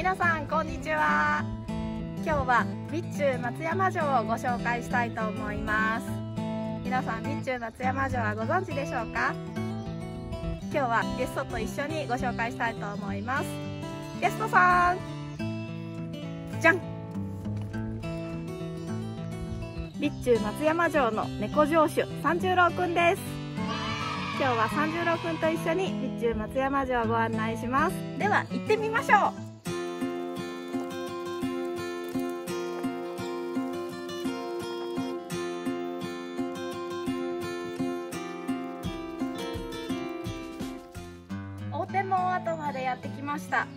皆さんこんにちは。今日は備中松山城をご紹介したいと思います。皆さん備中松山城はご存知でしょうか？今日はゲストと一緒にご紹介したいと思います。ゲストさん。じゃん。備中松山城の猫城主三十郎くんです。今日は三十郎くんと一緒に備中松山城をご案内します。では行ってみましょう。やってきました。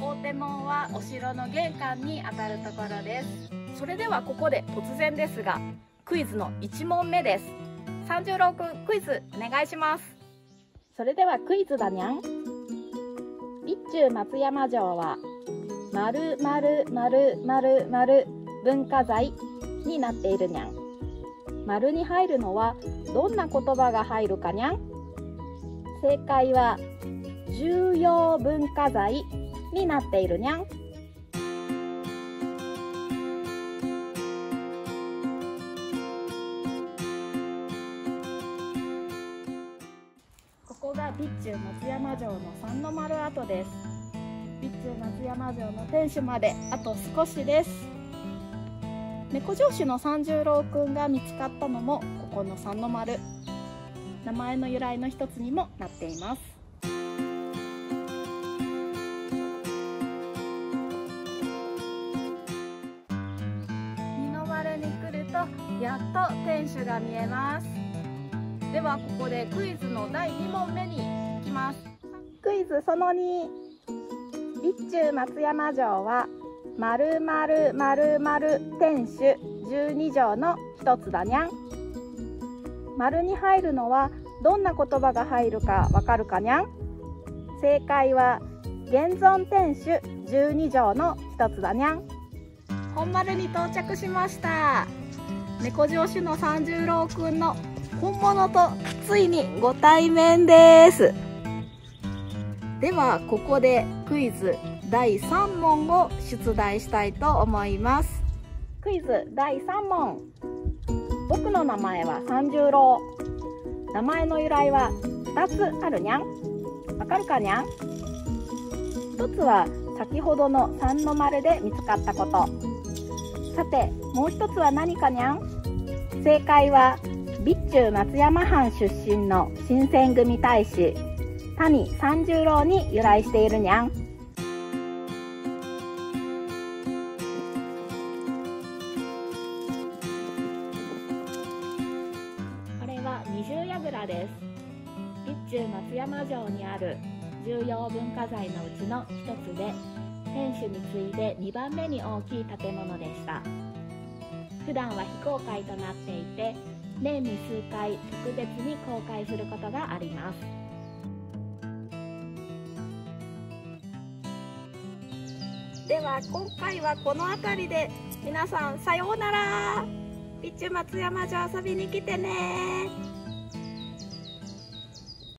大手門はお城の玄関にあたるところです。それではここで突然ですがクイズの1問目です。三十郎くんクイズお願いします。それではクイズだにゃん。備中松山城は丸丸丸丸丸文化財になっているにゃん。丸に入るのはどんな言葉が入るかにゃん。正解は重要文化財になっているにゃん。ここが備中松山城の三の丸跡です。備中松山城の天守まであと少しです。猫城主の三十郎くんが見つかったのもここの三の丸。名前の由来の一つにもなっています。やっと天守が見えます。ではここでクイズの第2問目に行きます。クイズその2備中松山城は〇〇〇〇天守12条の一つだにゃん。丸に入るのはどんな言葉が入るかわかるかにゃん。正解は現存天守12条の一つだにゃん。本丸に到着しました猫城主の三十郎くんの本物とついにご対面です。ではここでクイズ第3問を出題したいと思います。クイズ第3問。僕の名前は三十郎名前の由来は2つあるにゃん。わかるかにゃん？1つは先ほどの三の丸で見つかったこと。さてもう1つは何かにゃん？正解は備中松山藩出身の新選組大使谷三十郎に由来しているにゃん。これは二重櫓です。備中松山城にある重要文化財のうちの一つで天守に次いで2番目に大きい建物でした。普段は非公開となっていて年に数回特別に公開することがあります。では今回はこの辺りで皆さんさようなら。備中松山城遊びに来てね。